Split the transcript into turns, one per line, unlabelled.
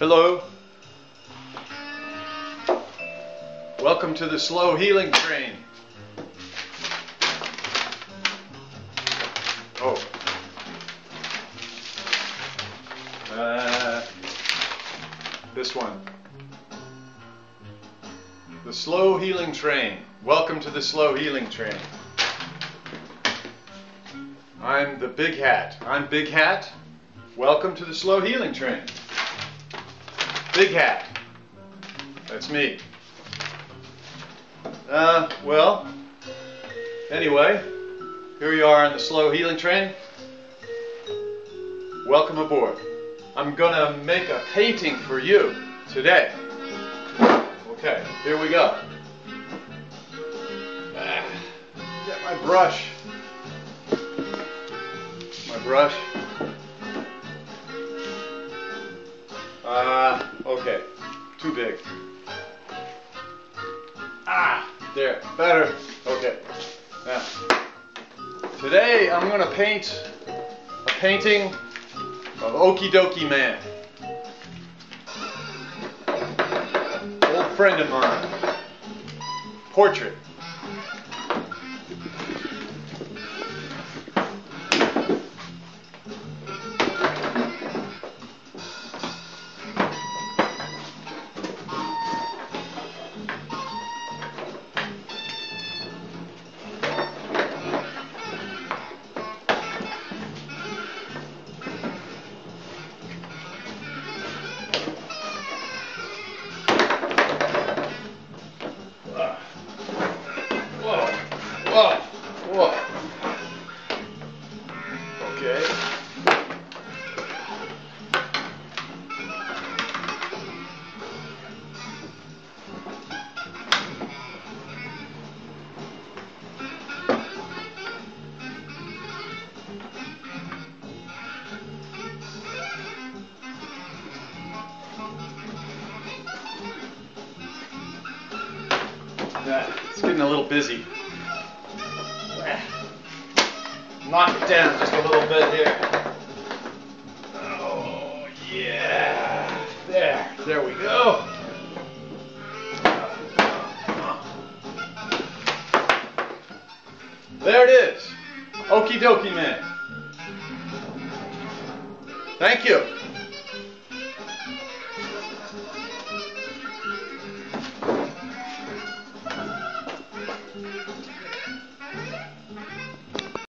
Hello. Welcome to the slow healing train. Oh. Uh, this one. The slow healing train. Welcome to the slow healing train. I'm the Big Hat. I'm Big Hat. Welcome to the slow healing train. Big Hat. That's me. Uh, well, anyway, here you are on the slow healing train. Welcome aboard. I'm gonna make a painting for you today. Okay, here we go. Ah, get my brush. My brush. Uh, okay, too big. Ah, there, better. Okay. Now, today I'm gonna paint a painting of Okey-Dokey Man. Old friend of mine. Portrait. It's getting a little busy. Knock it down just a little bit here. Oh, yeah. There, there we go. There it is. Okey-Dokey man. Thank you.